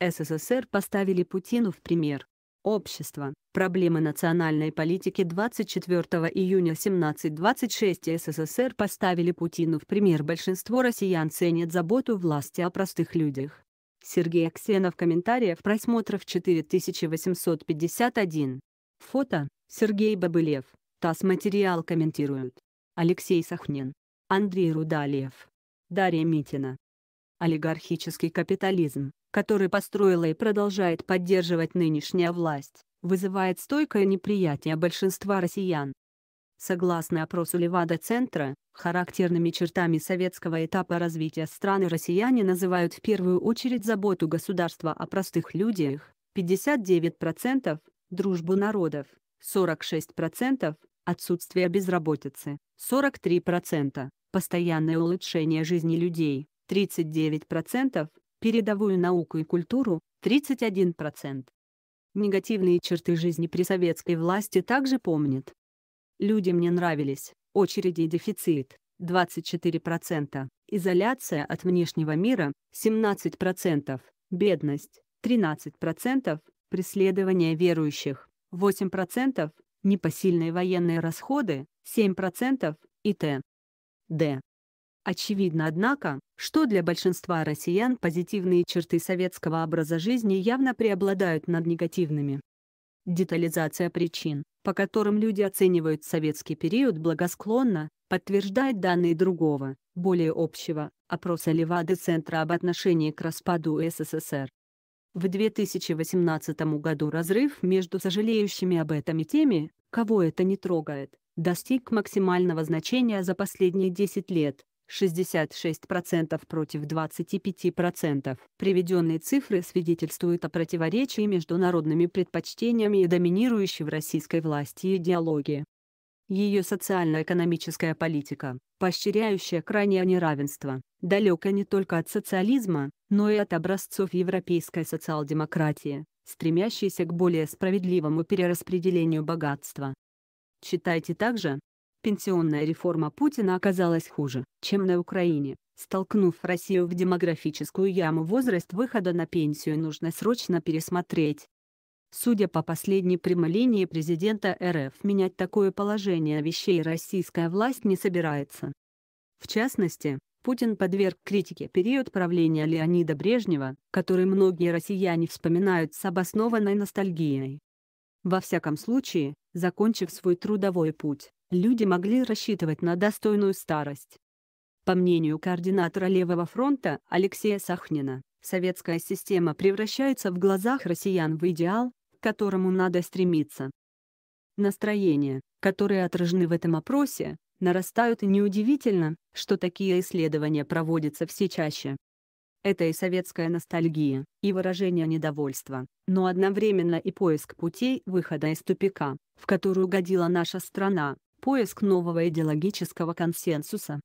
СССР поставили Путину в пример. Общество. Проблемы национальной политики 24 июня 1726 СССР поставили Путину в пример. Большинство россиян ценят заботу власти о простых людях. Сергей Аксенов комментариев просмотров 4851. Фото. Сергей Бабылев. ТАСС материал комментируют. Алексей Сахнин. Андрей Рудалиев. Дарья Митина. Олигархический капитализм, который построила и продолжает поддерживать нынешняя власть, вызывает стойкое неприятие большинства россиян. Согласно опросу Левада-центра, характерными чертами советского этапа развития страны россияне называют в первую очередь заботу государства о простых людях, 59%, дружбу народов, 46%, отсутствие безработицы, 43%, постоянное улучшение жизни людей, 39%, передовую науку и культуру, 31%. Негативные черты жизни при советской власти также помнят. Людям не нравились, очереди и дефицит, 24%, изоляция от внешнего мира, 17%, бедность, 13%, преследование верующих, 8%, непосильные военные расходы, 7%, и т. Очевидно, однако, что для большинства россиян позитивные черты советского образа жизни явно преобладают над негативными. Детализация причин, по которым люди оценивают советский период благосклонно, подтверждает данные другого, более общего, опроса Левады-центра об отношении к распаду СССР. В 2018 году разрыв между сожалеющими об этом и теми, кого это не трогает, достиг максимального значения за последние 10 лет. 66% против 25%. Приведенные цифры свидетельствуют о противоречии между народными предпочтениями и доминирующей в российской власти идеологии. Ее социально-экономическая политика, поощряющая крайнее неравенство, далека не только от социализма, но и от образцов европейской социал-демократии, стремящейся к более справедливому перераспределению богатства. Читайте также, Пенсионная реформа Путина оказалась хуже, чем на Украине. Столкнув Россию в демографическую яму возраст выхода на пенсию нужно срочно пересмотреть. Судя по последней прямолинии президента РФ менять такое положение вещей российская власть не собирается. В частности, Путин подверг критике период правления Леонида Брежнева, который многие россияне вспоминают с обоснованной ностальгией. Во всяком случае, закончив свой трудовой путь, люди могли рассчитывать на достойную старость. По мнению координатора Левого фронта Алексея Сахнина, советская система превращается в глазах россиян в идеал, к которому надо стремиться. Настроения, которые отражены в этом опросе, нарастают и неудивительно, что такие исследования проводятся все чаще. Это и советская ностальгия, и выражение недовольства, но одновременно и поиск путей выхода из тупика, в который угодила наша страна, поиск нового идеологического консенсуса.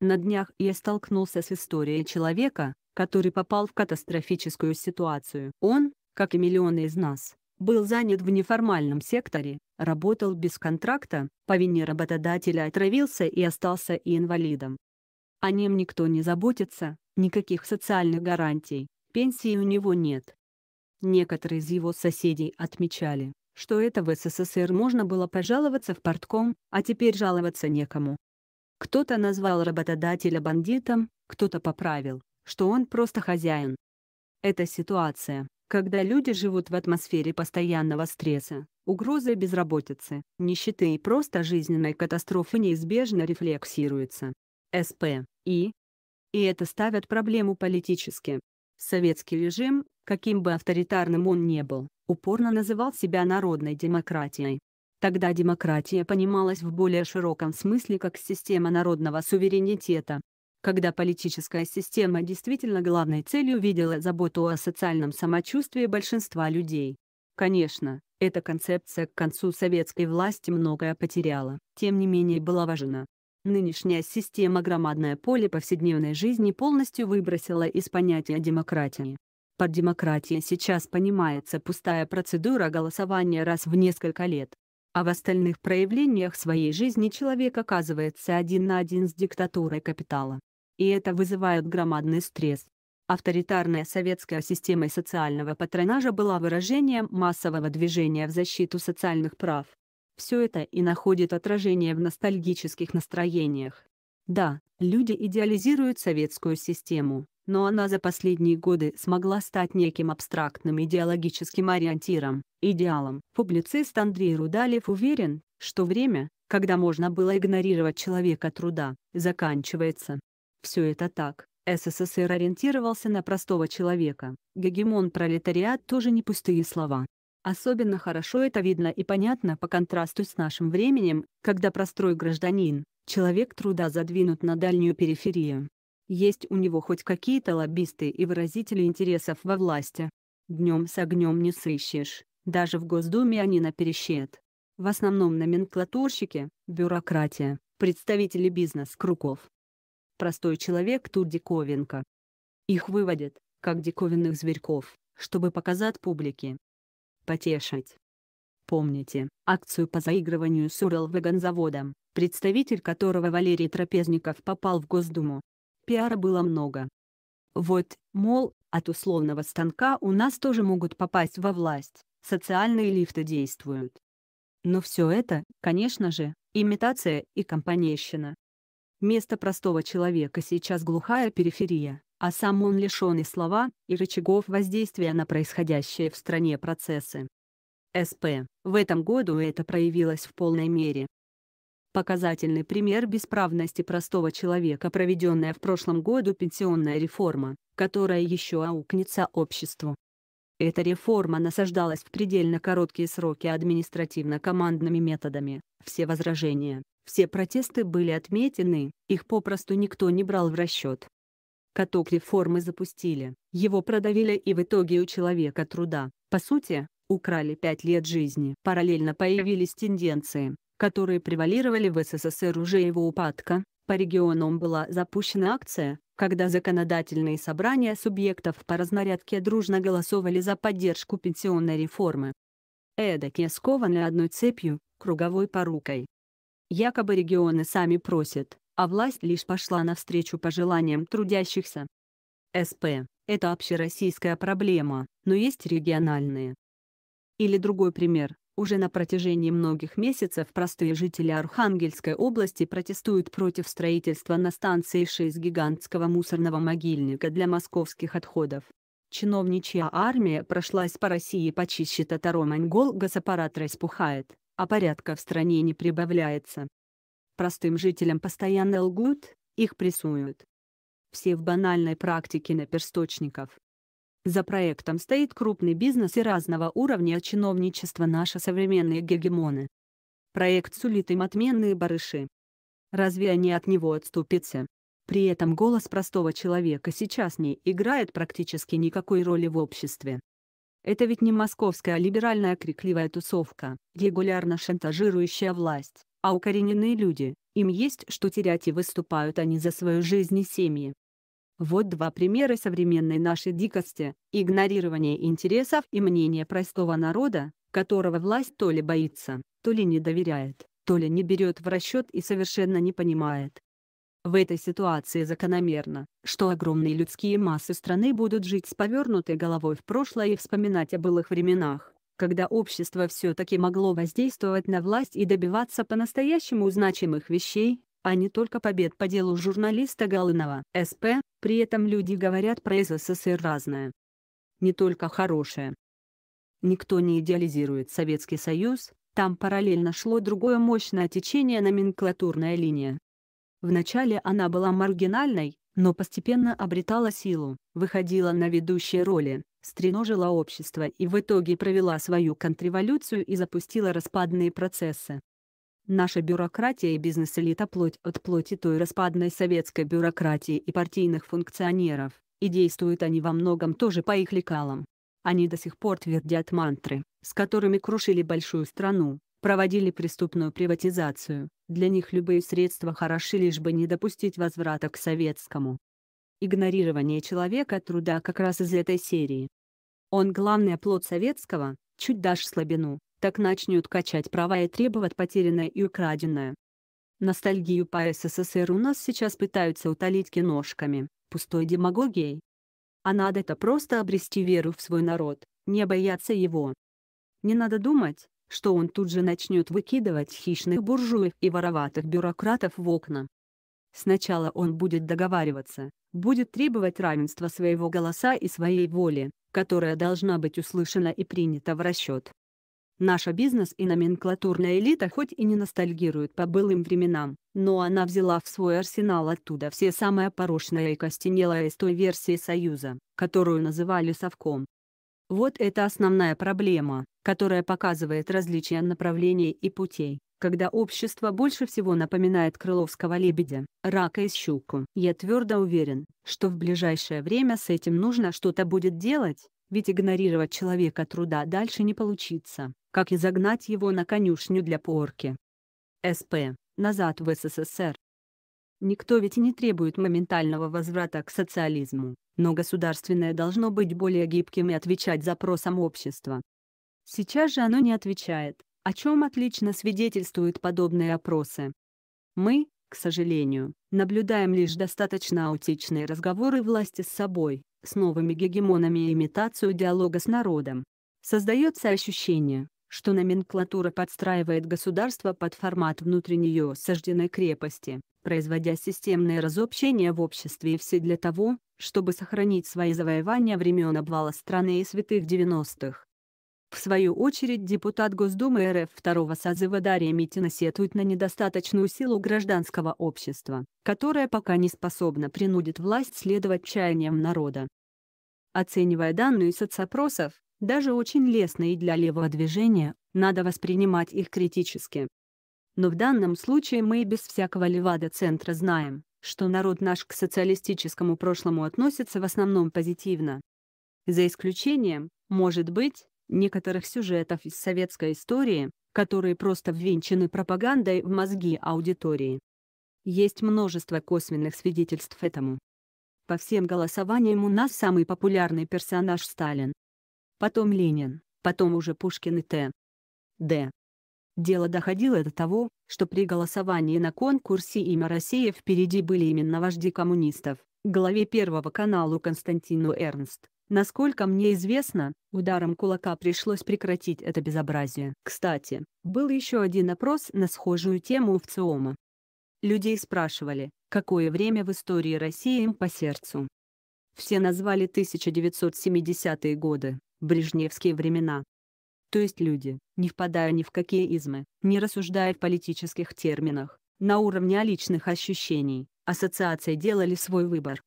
На днях я столкнулся с историей человека, который попал в катастрофическую ситуацию. Он, как и миллионы из нас, был занят в неформальном секторе, работал без контракта, по вине работодателя отравился и остался и инвалидом. О нем никто не заботится, никаких социальных гарантий, пенсии у него нет. Некоторые из его соседей отмечали, что это в СССР можно было пожаловаться в портком, а теперь жаловаться некому. Кто-то назвал работодателя бандитом, кто-то поправил, что он просто хозяин. Эта ситуация, когда люди живут в атмосфере постоянного стресса, угрозы безработицы, нищеты и просто жизненной катастрофы неизбежно рефлексируется. СП. И. И это ставит проблему политически. Советский режим, каким бы авторитарным он не был, упорно называл себя народной демократией. Тогда демократия понималась в более широком смысле как система народного суверенитета. Когда политическая система действительно главной целью видела заботу о социальном самочувствии большинства людей. Конечно, эта концепция к концу советской власти многое потеряла, тем не менее была важна. Нынешняя система громадное поле повседневной жизни полностью выбросила из понятия демократии. Под демократией сейчас понимается пустая процедура голосования раз в несколько лет. А в остальных проявлениях своей жизни человек оказывается один на один с диктатурой капитала. И это вызывает громадный стресс. Авторитарная советская система социального патронажа была выражением массового движения в защиту социальных прав. Все это и находит отражение в ностальгических настроениях. Да, люди идеализируют советскую систему, но она за последние годы смогла стать неким абстрактным идеологическим ориентиром, идеалом. Публицист Андрей Рудалев уверен, что время, когда можно было игнорировать человека труда, заканчивается. Все это так. СССР ориентировался на простого человека. Гегемон пролетариат тоже не пустые слова. Особенно хорошо это видно и понятно по контрасту с нашим временем, когда простой гражданин, человек труда задвинут на дальнюю периферию. Есть у него хоть какие-то лоббисты и выразители интересов во власти. Днем с огнем не сыщешь, даже в Госдуме они наперещет. В основном номенклатурщики, бюрократия, представители бизнес-кругов. Простой человек тут диковинка. Их выводят, как диковинных зверьков, чтобы показать публике, потешить. Помните, акцию по заигрыванию с Уралвагонзаводом, представитель которого Валерий Трапезников попал в Госдуму. Пиара было много. Вот, мол, от условного станка у нас тоже могут попасть во власть, социальные лифты действуют. Но все это, конечно же, имитация и компанейщина. Место простого человека сейчас глухая периферия, а сам он лишен и слова, и рычагов воздействия на происходящие в стране процессы. СП. В этом году это проявилось в полной мере. Показательный пример бесправности простого человека проведенная в прошлом году пенсионная реформа, которая еще аукнется обществу. Эта реформа насаждалась в предельно короткие сроки административно-командными методами, все возражения, все протесты были отметены, их попросту никто не брал в расчет. Каток реформы запустили, его продавили и в итоге у человека труда, по сути, украли пять лет жизни. Параллельно появились тенденции, которые превалировали в СССР уже его упадка. По регионам была запущена акция, когда законодательные собрания субъектов по разнарядке дружно голосовали за поддержку пенсионной реформы. Эдакие скованы одной цепью, круговой порукой. Якобы регионы сами просят, а власть лишь пошла навстречу пожеланиям трудящихся. СП – это общероссийская проблема, но есть региональные. Или другой пример. Уже на протяжении многих месяцев простые жители Архангельской области протестуют против строительства на станции 6 гигантского мусорного могильника для московских отходов. Чиновничья армия прошлась по России почище татаро-монгол газаппарат распухает, а порядка в стране не прибавляется. Простым жителям постоянно лгут, их прессуют. Все в банальной практике наперсточников. За проектом стоит крупный бизнес и разного уровня чиновничества наши современные гегемоны. Проект сулит им отменные барыши. Разве они от него отступятся? При этом голос простого человека сейчас не играет практически никакой роли в обществе. Это ведь не московская либеральная крикливая тусовка, регулярно шантажирующая власть а укорененные люди, им есть что терять и выступают они за свою жизнь и семьи. Вот два примера современной нашей дикости – игнорирование интересов и мнения простого народа, которого власть то ли боится, то ли не доверяет, то ли не берет в расчет и совершенно не понимает. В этой ситуации закономерно, что огромные людские массы страны будут жить с повернутой головой в прошлое и вспоминать о былых временах, когда общество все-таки могло воздействовать на власть и добиваться по-настоящему значимых вещей, а не только побед по делу журналиста Галынова, СП, при этом люди говорят про СССР разное. Не только хорошее. Никто не идеализирует Советский Союз, там параллельно шло другое мощное течение номенклатурная линия. Вначале она была маргинальной, но постепенно обретала силу, выходила на ведущие роли, стреножила общество и в итоге провела свою контрреволюцию и запустила распадные процессы. Наша бюрократия и бизнес-элита плоть от плоти той распадной советской бюрократии и партийных функционеров, и действуют они во многом тоже по их лекалам. Они до сих пор твердят мантры, с которыми крушили большую страну, проводили преступную приватизацию, для них любые средства хороши лишь бы не допустить возврата к советскому. Игнорирование человека труда как раз из этой серии. Он главный оплот советского, чуть дашь слабину, так начнет качать права и требовать потерянное и украденное. Ностальгию по СССР у нас сейчас пытаются утолить киношками, пустой демагогией. А надо это просто обрести веру в свой народ, не бояться его. Не надо думать, что он тут же начнет выкидывать хищных буржуев и вороватых бюрократов в окна. Сначала он будет договариваться, будет требовать равенства своего голоса и своей воли, которая должна быть услышана и принята в расчет. Наша бизнес и номенклатурная элита хоть и не ностальгирует по былым временам, но она взяла в свой арсенал оттуда все самое порочное и костенелое из той версии Союза, которую называли Совком. Вот это основная проблема, которая показывает различия направлений и путей, когда общество больше всего напоминает крыловского лебедя, рака и щуку. Я твердо уверен, что в ближайшее время с этим нужно что-то будет делать, ведь игнорировать человека труда дальше не получится, как и загнать его на конюшню для порки. СП. Назад в СССР. Никто ведь не требует моментального возврата к социализму, но государственное должно быть более гибким и отвечать запросам общества. Сейчас же оно не отвечает, о чем отлично свидетельствуют подобные опросы. Мы, к сожалению, наблюдаем лишь достаточно аутичные разговоры власти с собой, с новыми гегемонами и имитацию диалога с народом. Создается ощущение, что номенклатура подстраивает государство под формат внутренней ее сожденной крепости, производя системное разобщение в обществе и все для того, чтобы сохранить свои завоевания времен обвала страны и святых 90-х. В свою очередь депутат Госдумы РФ второго созыва Дарья Митина сетует на недостаточную силу гражданского общества, которая пока не способна принудить власть следовать чаяниям народа. Оценивая данные соцопросов, даже очень лестные для левого движения, надо воспринимать их критически. Но в данном случае мы и без всякого левада-центра знаем, что народ наш к социалистическому прошлому относится в основном позитивно. За исключением, может быть, некоторых сюжетов из советской истории, которые просто ввинчены пропагандой в мозги аудитории. Есть множество косвенных свидетельств этому. По всем голосованиям у нас самый популярный персонаж Сталин. Потом Ленин, потом уже Пушкин и Т. Д. Дело доходило до того, что при голосовании на конкурсе «Имя России» впереди были именно вожди коммунистов, главе Первого канала Константину Эрнст. Насколько мне известно, ударом кулака пришлось прекратить это безобразие. Кстати, был еще один опрос на схожую тему в ЦИОМа. Людей спрашивали, какое время в истории России им по сердцу. Все назвали 1970-е годы, брежневские времена. То есть люди, не впадая ни в какие измы, не рассуждая в политических терминах, на уровне личных ощущений, ассоциации делали свой выбор.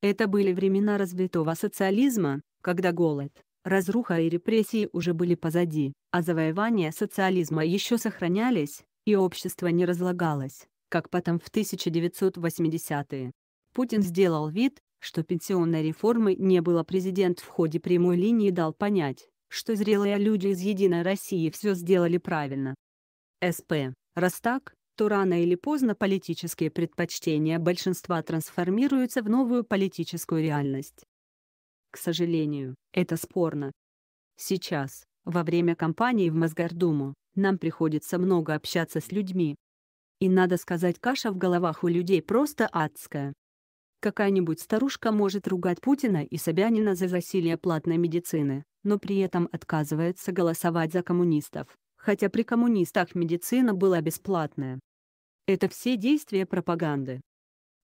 Это были времена развитого социализма, когда голод, разруха и репрессии уже были позади, а завоевания социализма еще сохранялись, и общество не разлагалось, как потом в 1980-е. Путин сделал вид, что пенсионной реформы не было президент в ходе прямой линии дал понять, что зрелые люди из «Единой России» все сделали правильно. СП. Раз так, то рано или поздно политические предпочтения большинства трансформируются в новую политическую реальность. К сожалению, это спорно. Сейчас, во время кампании в Мосгордуму, нам приходится много общаться с людьми. И надо сказать, каша в головах у людей просто адская. Какая-нибудь старушка может ругать Путина и Собянина за засилие платной медицины, но при этом отказывается голосовать за коммунистов, хотя при коммунистах медицина была бесплатная. Это все действия пропаганды.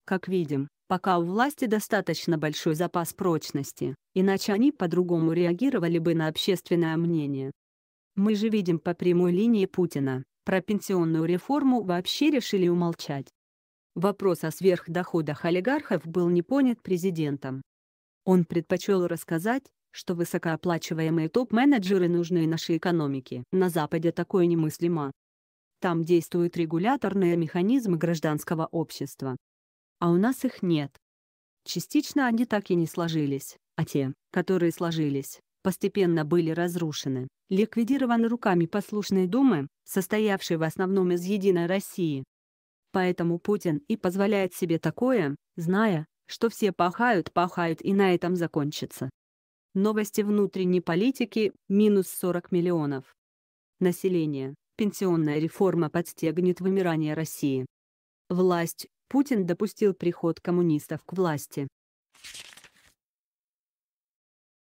Как видим, пока у власти достаточно большой запас прочности, иначе они по-другому реагировали бы на общественное мнение. Мы же видим по прямой линии Путина, про пенсионную реформу вообще решили умолчать. Вопрос о сверхдоходах олигархов был не понят президентом. Он предпочел рассказать, что высокооплачиваемые топ-менеджеры нужны нашей экономике. На Западе такое немыслимо. Там действуют регуляторные механизмы гражданского общества. А у нас их нет. Частично они так и не сложились, а те, которые сложились, постепенно были разрушены, ликвидированы руками послушной Думы, состоявшей в основном из «Единой России». Поэтому Путин и позволяет себе такое, зная, что все пахают, пахают и на этом закончится. Новости внутренней политики – минус 40 миллионов. Население Пенсионная реформа подстегнет вымирание России. Власть. Путин допустил приход коммунистов к власти.